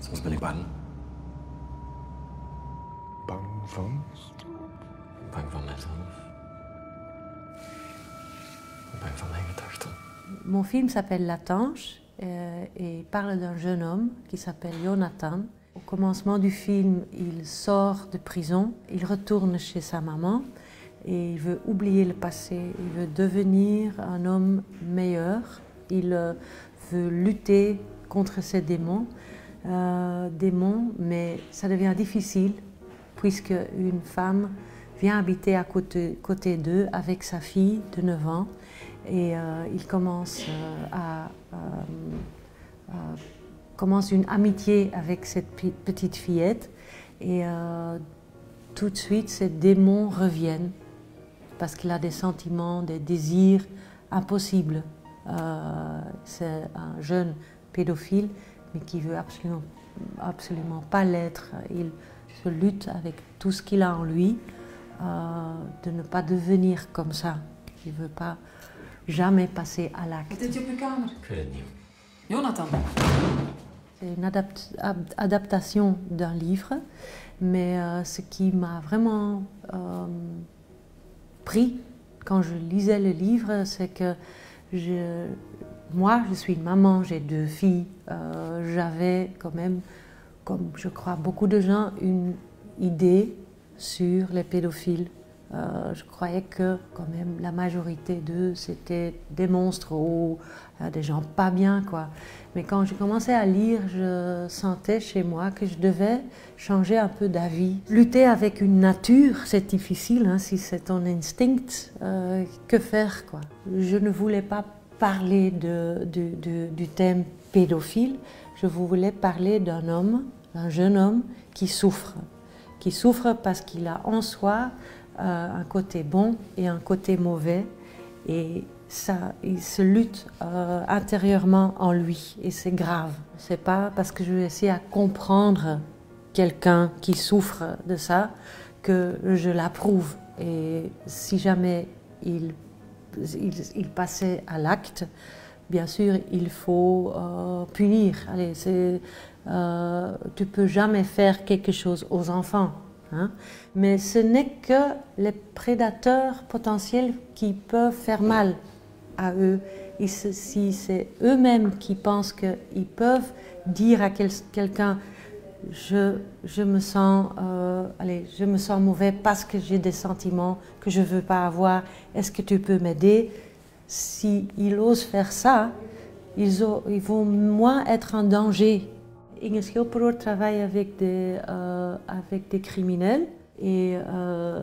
Soms ik bang. Bang van? Bang van mijzelf. Bang van mijn gedachten. Mon film s'appelle La Tanche euh, et parle d'un jeune homme qui s'appelle Jonathan. Au commencement du film, il sort de prison, il retourne chez sa maman et il veut oublier le passé, il veut devenir un homme meilleur, il euh, veut lutter contre ses démons, euh, démons, mais ça devient difficile puisque une femme vient habiter à côté, d'eux avec sa fille de 9 ans et euh, il commence euh, à, euh, commence une amitié avec cette petite fillette et euh, tout de suite ces démons reviennent parce qu'il a des sentiments, des désirs impossibles. C'est un jeune pédophile mais qui veut absolument, absolument pas l'être. Il se lutte avec tout ce qu'il a en lui euh, de ne pas devenir comme ça. Il ne veut pas jamais passer à l'acte. C'est une adapt- adaptation d'un livre, mais euh, ce qui m'a vraiment euh, pris quand je lisais le livre, c'est que je, moi, je suis une maman, j'ai deux filles, euh, j'avais quand même, comme je crois beaucoup de gens, une idée sur les pédophiles. Euh, je croyais que quand même la majorité d'eux c'était des monstres ou euh, des gens pas bien quoi. Mais quand j'ai commencé à lire, je sentais chez moi que je devais changer un peu d'avis. Lutter avec une nature, c'est difficile hein, si c'est ton instinct. que faire quoi Je ne voulais pas parler du thème pédophile. Je voulais parler d'un homme, un jeune homme qui souffre qui souffre parce qu'il a en soi euh, un côté bon et un côté mauvais. Et ça, il se lutte euh, intérieurement en lui. Et c'est grave. C'est pas parce que je vais essayer à comprendre quelqu'un qui souffre de ça que je l'approuve. Et si jamais il, il, il passait à l'acte, bien sûr, il faut euh, punir. Allez, c'est, euh, tu peux jamais faire quelque chose aux enfants. hein. Mais ce n'est que les prédateurs potentiels qui peuvent faire mal à eux. Si c'est eux-mêmes qui pensent qu'ils peuvent dire à quel- quelqu'un je, me sens, euh, allez, je me sens mauvais parce que j'ai des sentiments que je veux pas avoir. Est-ce que tu peux m'aider? S'ils osent faire ça, ils, ont- ils vont moins être en danger. Inge Schilperoort travaille avec des, avec des criminels et euh,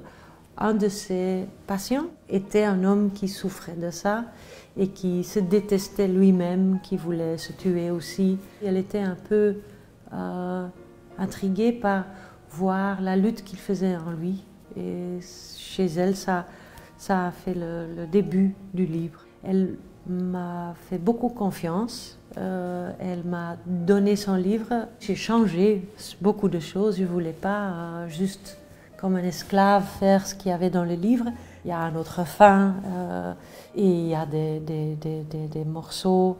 un de ses patients était un homme qui souffrait de ça et qui se détestait lui-même, qui voulait se tuer aussi. Elle était un peu euh, intriguée par voir la lutte qu'il faisait en lui. Et chez elle, ça, ça a fait le, début du livre. Elle m'a fait beaucoup confiance. Euh, elle m'a donné son livre. J'ai changé beaucoup de choses. Je ne voulais pas euh, juste comme un esclave faire ce qu'il y avait dans le livre. Il y a un autre fin euh, et il y a des- des- des- des morceaux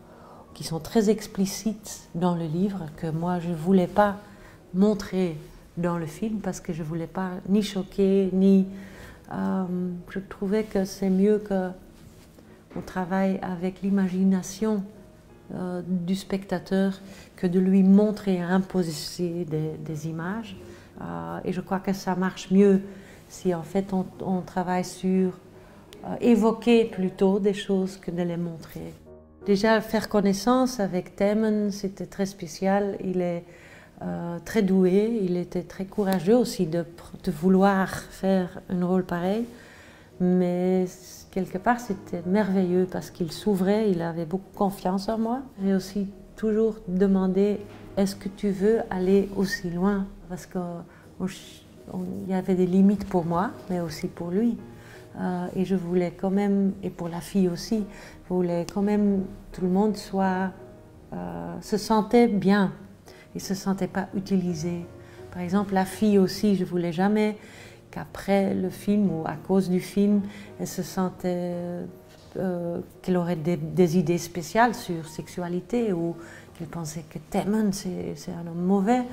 qui sont très explicites dans le livre que moi je ne voulais pas montrer dans le film parce que je ne voulais pas ni choquer ni... euh, je trouvais que c'est mieux que on travaille avec l'imagination euh, du spectateur que de lui montrer, imposer des, images. Euh, et je crois que ça marche mieux si en fait on, travaille sur évoquer plutôt des choses que de les montrer. Déjà faire connaissance avec Temen, c'était très spécial. Il est euh, très doué, il était très courageux aussi de, vouloir faire un rôle pareil. Mais quelque part, c'était merveilleux parce qu'il s'ouvrait, il avait beaucoup confiance en moi. J'ai aussi toujours demandé est-ce que tu veux aller aussi loin? Parce qu'il y avait des limites pour moi, mais aussi pour lui. Euh, et je voulais quand même, et pour la fille aussi, je voulais quand même tout le monde soit, euh, se sentait bien et se sentait pas utilisé. Par exemple, la fille aussi, je voulais jamais qu'après le film ou à cause du film, elle se sentait euh, qu'elle aurait des, idées spéciales sur sexualité ou qu'il pensait que Temen, c'est un homme mauvais.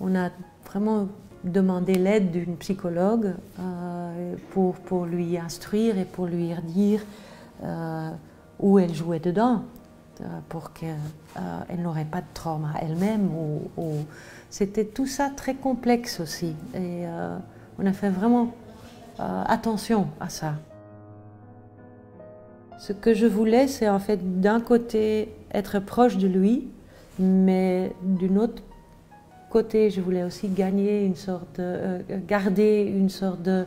On a vraiment demandé l'aide d'une psychologue euh, pour, pour, lui instruire et pour lui dire euh, où elle jouait dedans, pour qu'elle n'aurait pas de trauma elle-même. Ou, C'était tout ça très complexe aussi. Et on a fait vraiment attention à ça. Ce que je voulais, c'est en fait d'un côté être proche de lui, mais d'une autre côté, je voulais aussi gagner une sorte, euh, garder une sorte de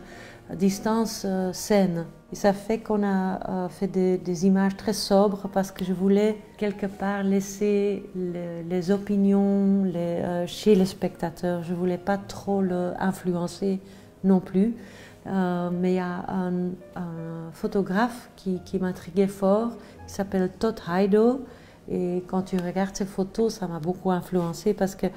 distance euh, saine. Ça fait qu'on a euh, fait des, images très sobres parce que je voulais quelque part laisser les, opinions chez les spectateurs. Je voulais pas trop l'influencer non plus. mais il y a un, photographe qui, qui m'intriguait fort, il s'appelle Todd Heido. Et quand tu regardes ses photos, ça m'a beaucoup influencé parce que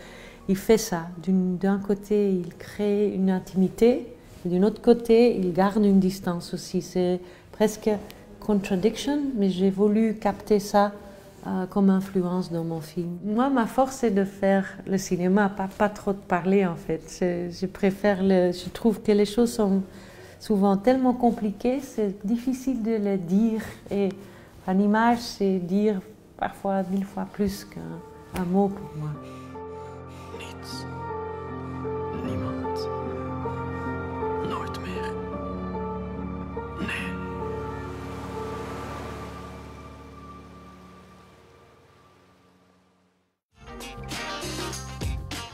il fait ça. D'un côté, il crée une intimité, et d'un autre côté, il garde une distance aussi. C'est presque contradiction, mais j'ai voulu capter ça euh, comme influence dans mon film. Moi, ma force, c'est de faire le cinéma, pas, pas trop de parler en fait. Je, préfère le, je trouve que les choses sont souvent tellement compliquées, c'est difficile de les dire. Et une image, c'est dire parfois mille fois plus qu'un mot pour moi.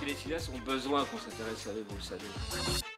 Les filles ont besoin qu'on s'intéresse à eux, vous le savez.